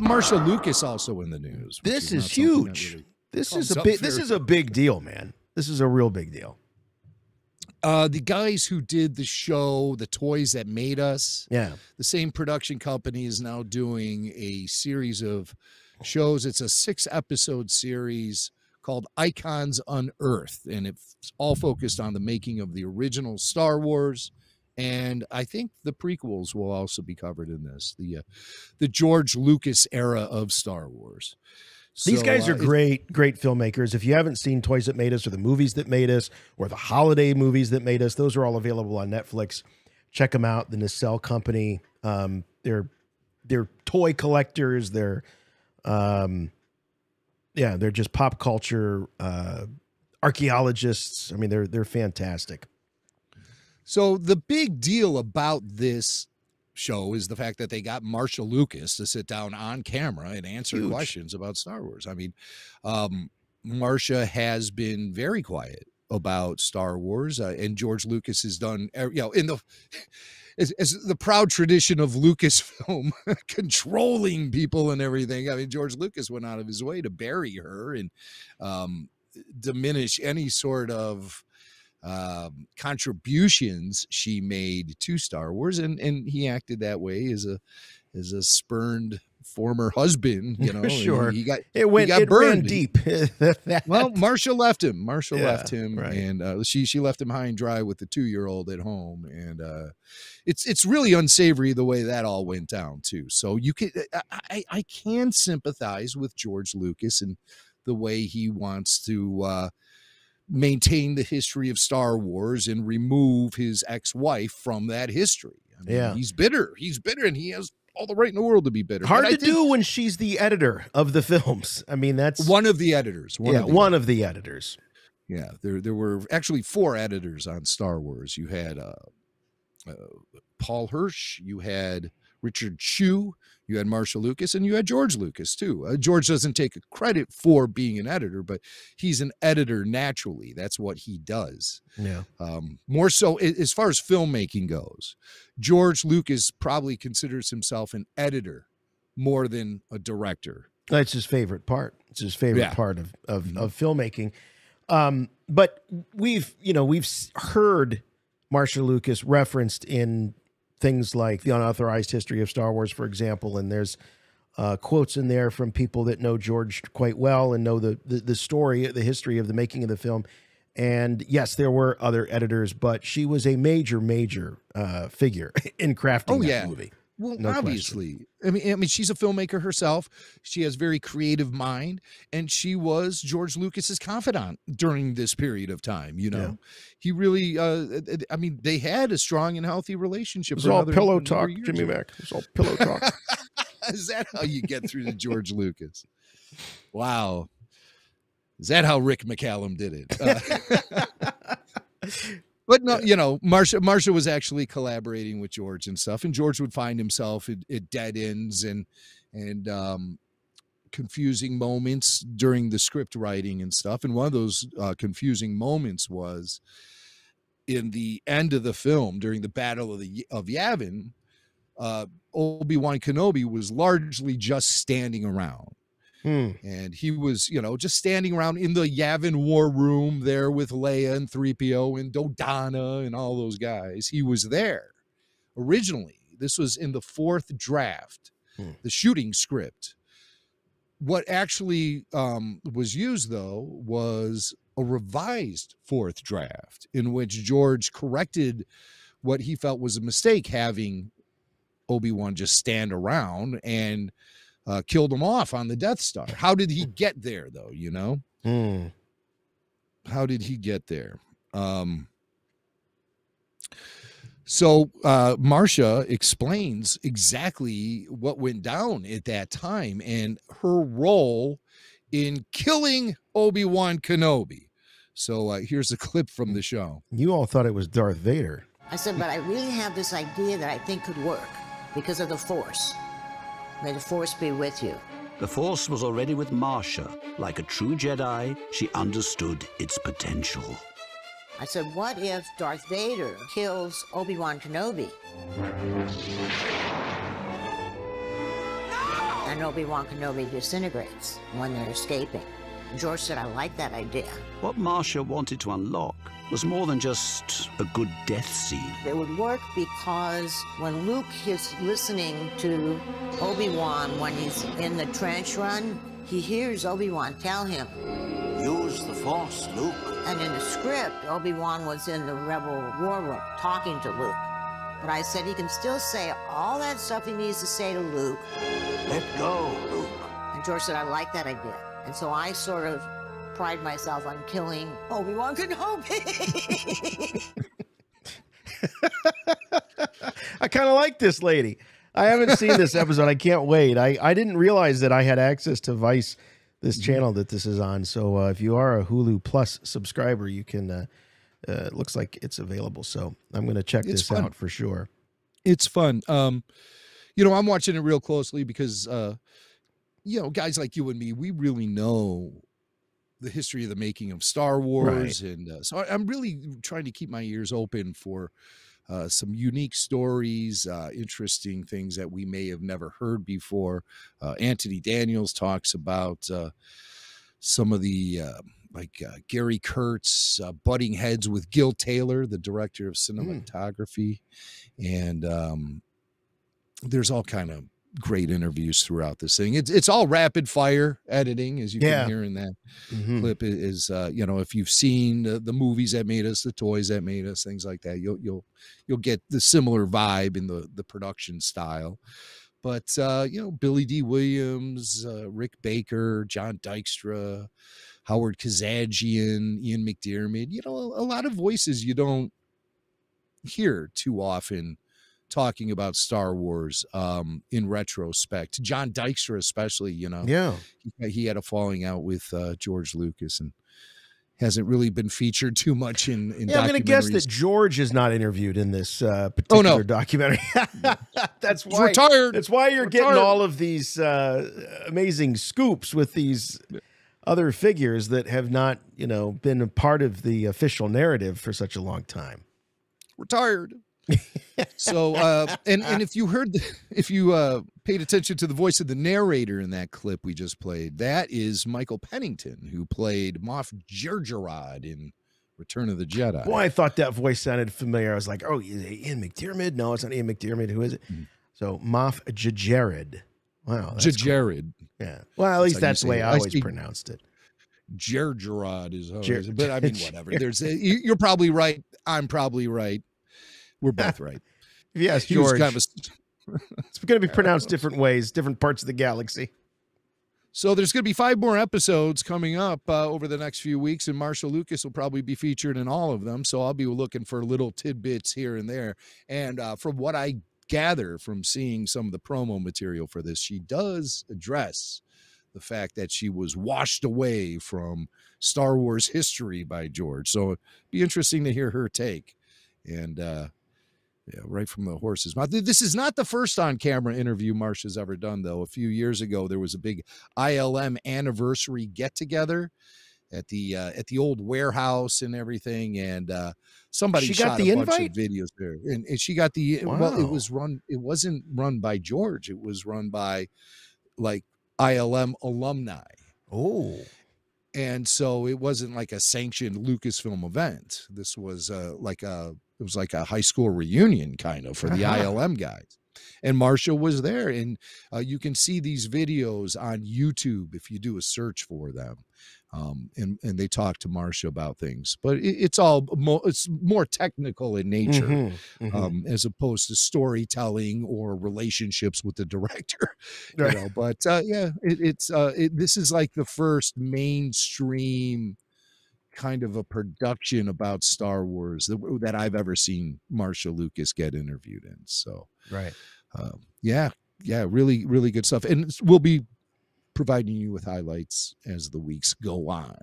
got Marcia Lucas also in the news. This not is huge. really This is a big. This is a big deal, man. This is a real big deal. Uh, the guys who did the show, the toys that made us, Yeah. the same production company is now doing a series of shows. It's a six episode series called Icons Unearthed, and it's all focused on the making of the original Star Wars. And I think the prequels will also be covered in this the uh, the George Lucas era of Star Wars. These guys uh, are it- great, great filmmakers. If you haven't seen Toys That Made Us or the movies that made us or the holiday movies that made us, those are all available on Netflix. Check them out. The Nacelle Company. Um, they're they're toy collectors. They're um, yeah, they're just pop culture uh, archaeologists. I mean, they're they're fantastic. So the big deal about this show is the fact that they got Marcia Lucas to sit down on camera and answer Huge. questions about Star Wars. I mean, um, Marcia has been very quiet about Star Wars, uh, and George Lucas has done, er, you know, in the as, as the proud tradition of Lucasfilm controlling people and everything. I mean, George Lucas went out of his way to bury her and um, diminish any sort of um, contributions she made to Star Wars, and and he acted that way as a as a spurned former husband. You know, Sure. He got It went he got it burned. deep. Well, Marcia left him. Marcia Yeah, left him, right. and uh, she she left him high and dry with the two year old at home, and uh, it's it's really unsavory the way that all went down too. So you can I, I I can sympathize with George Lucas and the way he wants to uh, maintain the history of Star Wars and remove his ex wife from that history. I mean, Yeah. he's bitter. He's bitter, and he has all the right in the world to be bitter. Hard to do when she's the editor of the films. I mean, that's One of the editors. One yeah, of the one of the editors. Yeah, there there were actually four editors on Star Wars. You had uh, uh, Paul Hirsch, you had Richard Chew, you had Marcia Lucas, and you had George Lucas too. Uh, George doesn't take a credit for being an editor, but he's an editor naturally. That's what he does. Yeah. Um, more so as far as filmmaking goes, George Lucas probably considers himself an editor more than a director. That's his favorite part. It's his favorite Yeah. part of of, of filmmaking. Um, but we've you know we've heard Marcia Lucas referenced in things like the unauthorized history of Star Wars, for example, and there's uh, quotes in there from people that know George quite well and know the, the the story, the history of the making of the film. And yes, there were other editors, but she was a major, major uh, figure in crafting Oh, that yeah. movie. Well, No question. obviously. I mean, I mean, she's a filmmaker herself. She has very creative mind, and she was George Lucas's confidant during this period of time. You know, Yeah. he really. Uh, I mean, they had a strong and healthy relationship. It was all another pillow talk. Jimmy Mac. It was all pillow talk. Is that how you get through to George Lucas? Wow. Is that how Rick McCallum did it? Uh, no, you know, Marcia Marcia was actually collaborating with George and stuff, and George would find himself at, at dead ends and and um, confusing moments during the script writing and stuff. And one of those uh, confusing moments was in the end of the film during the Battle of the of Yavin. Uh, Obi Wan Kenobi was largely just standing around Hmm. and he was, you know, just standing around in the Yavin war room there with Leia and 3PO and Dodonna and all those guys. He was there originally. This was in the fourth draft, Hmm. the shooting script. What actually um, was used, though, was a revised fourth draft in which George corrected what he felt was a mistake having Obi Wan just stand around and uh, killed him off on the Death Star. How did he get there, though? You know, Hmm. how did he get there? Um, so uh, Marcia explains exactly what went down at that time and her role in killing Obi Wan Kenobi. So uh, here's a clip from the show. You all thought it was Darth Vader. I said, but I really have this idea that I think could work because of the Force. May the Force be with you. The Force was already with Marcia. Like a true Jedi, she understood its potential. I said, what if Darth Vader kills Obi Wan Kenobi? and Obi-Wan Kenobi disintegrates when they're escaping. George said, I like that idea. What Marcia wanted to unlock was more than just a good death scene. It would work because when Luke is listening to Obi-Wan when he's in the trench run, he hears Obi-Wan tell him, Use the Force, Luke. and in the script, Obi-Wan was in the Rebel War Room talking to Luke. But I said he can still say all that stuff he needs to say to Luke. Let go, Luke. And George said, I like that idea. And so I sort of pride myself on killing Obi-Wan Kenobi. I kind of like this lady. I haven't seen this episode. I can't wait. I, I didn't realize that I had access to Vice, this Mm-hmm. channel that this is on. So uh, if you are a Hulu Plus subscriber, you can. Uh, uh, it looks like it's available. So I'm going to check It's this fun. out for sure. it's fun. Um, you know, I'm watching it real closely because, uh, you know, guys like you and me, we really know the history of the making of Star Wars, and uh, so I, I'm really trying to keep my ears open for uh, some unique stories, uh, interesting things that we may have never heard before. Uh, Anthony Daniels talks about uh, some of the. Uh, like uh, Gary Kurtz, uh, butting heads with Gil Taylor, the director of cinematography, and um, there's all kind of great interviews throughout this thing. It's it's all rapid fire editing, as you Yeah. can hear in that Mhm. clip. Is uh, you know if you've seen the, the movies that made us, the toys that made us, things like that, you'll you'll you'll get the similar vibe in the the production style. But uh, you know Billy Dee Williams, uh, Rick Baker, John Dykstra, Howard Kazanjian, Ian McDiarmid. You know a, a lot of voices you don't hear too often talking about Star Wars um, in retrospect. John Dykstra, especially, you know, Yeah. he, he had a falling out with uh, George Lucas and hasn't really been featured too much in. in Yeah, I'm going to guess that. George is not interviewed in this uh, Oh, no. particular documentary. That's He's why. retired. That's why you're getting all of these uh, amazing scoops with these other figures that have not, you know, been a part of the official narrative for such a long time. retired. So uh and and if you heard the, if you uh paid attention to the voice of the narrator in that clip we just played that is michael pennington who played moff Jerjerrod in return of the jedi Boy, I thought that voice sounded familiar. I was like, oh, is it Ian McDiarmid? No, it's not Ian McDiarmid. Who is it? Mm. So Moff Jared. Wow. that's cool. Yeah. Well, at least that's the way it. I I always speak- pronounced it. Jerjerrod is it but i mean whatever there's a, you're probably right i'm probably right we're both right Yes, He George. kind of a- it's going to be pronounced different ways, different parts of the galaxy. So there's going to be five more episodes coming up uh, over the next few weeks, and Marcia Lucas will probably be featured in all of them. So I'll be looking for little tidbits here and there. And uh, from what I gather from seeing some of the promo material for this, she does address the fact that she was washed away from Star Wars history by George. So it'd be interesting to hear her take. And uh, yeah, right from the horse's mouth. This is not the first on camera interview Marsh has ever done, though. A few years ago, there was a big ILM anniversary get together at the uh, at the old warehouse and everything, and uh, somebody She got the a bunch invite? of videos there, and, and she got the well. It was run. It wasn't run by George. It was run by like ILM alumni Oh. and so it wasn't like a sanctioned Lucasfilm event. This was uh, like a it was like a high school reunion kind of for the Uh-huh. ILM guys. And Marcia was there, and uh, you can see these videos on YouTube if you do a search for them. Um, and and they talk to Marcia about things, but it, it's all mo- it's more technical in nature Mhm, mhm. um, as opposed to storytelling or relationships with the director. you Right. know, but uh, yeah, it, it's uh, it, this is like the first mainstream kind of a production about Star Wars that, that I've ever seen Marcia Lucas get interviewed in. So right. um, yeah, yeah, really, really good stuff, and we'll be providing you with highlights as the weeks go on.